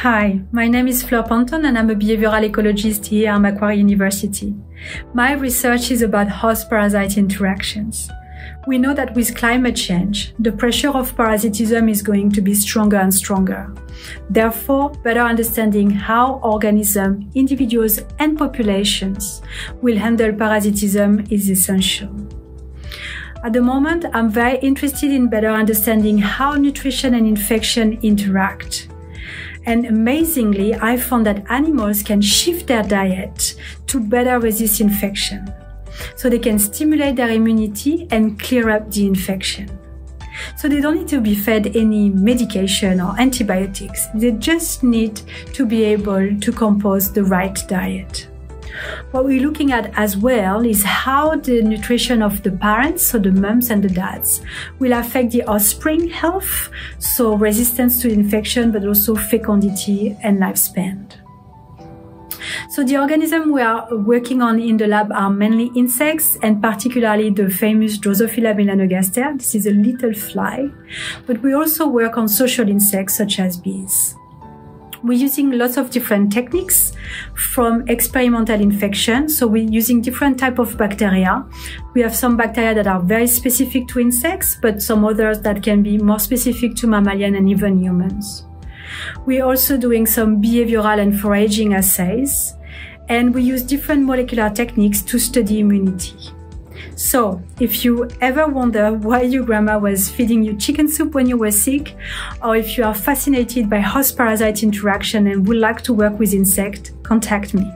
Hi, my name is Fleur Ponton and I'm a behavioral ecologist here at Macquarie University. My research is about host-parasite interactions. We know that with climate change, the pressure of parasitism is going to be stronger and stronger. Therefore, better understanding how organisms, individuals and populations will handle parasitism is essential. At the moment, I'm very interested in better understanding how nutrition and infection interact. And amazingly, I found that animals can shift their diet to better resist infection. So they can stimulate their immunity and clear up the infection. So they don't need to be fed any medication or antibiotics. They just need to be able to compose the right diet. What we're looking at as well is how the nutrition of the parents, so the moms and the dads, will affect the offspring health, so resistance to infection, but also fecundity and lifespan. So the organism we are working on in the lab are mainly insects and particularly the famous Drosophila melanogaster. This is a little fly, but we also work on social insects such as bees. We're using lots of different techniques from experimental infection. So we're using different type of bacteria. We have some bacteria that are very specific to insects, but some others that can be more specific to mammalian and even humans. We're also doing some behavioral and foraging assays, and we use different molecular techniques to study immunity. So, if you ever wonder why your grandma was feeding you chicken soup when you were sick, or if you are fascinated by host parasite interaction and would like to work with insects, contact me.